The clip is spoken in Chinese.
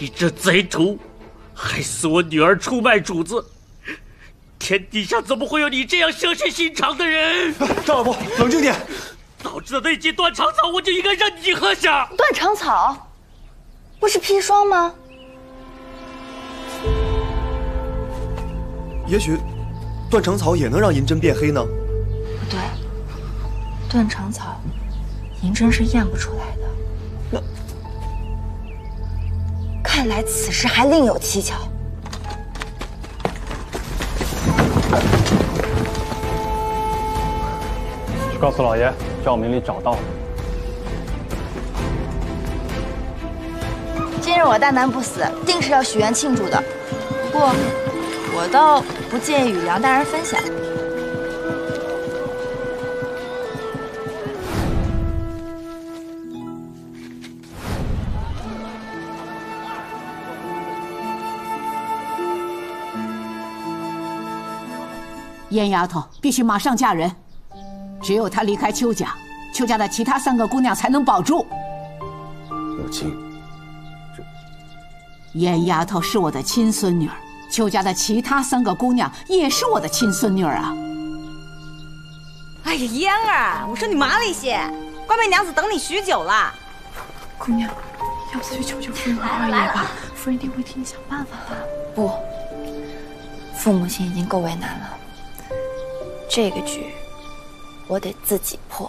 你这贼徒，害死我女儿，出卖主子！天底下怎么会有你这样蛇蝎心肠的人？张老伯，冷静点。早知道那剂断肠草，我就应该让你喝下。断肠草，不是砒霜吗？也许，断肠草也能让银针变黑呢。不对，断肠草，银针是验不出来的。那，看来此事还另有蹊跷。去告诉老爷，赵明礼找到了。今日我大难不死，定是要许愿庆祝的。不过，我倒不介意与梁大人分享。燕丫头必须马上嫁人，只有她离开邱家，邱家的其他三个姑娘才能保住。母亲，这燕丫头是我的亲孙女儿，邱家的其他三个姑娘也是我的亲孙女儿啊。哎呀，嫣儿，我说你麻利些，关梅娘子等你许久了。姑娘，要不去求求夫人和二爷吧，夫人一定会替你想办法的。不，父母亲已经够为难了。这个局，我得自己破。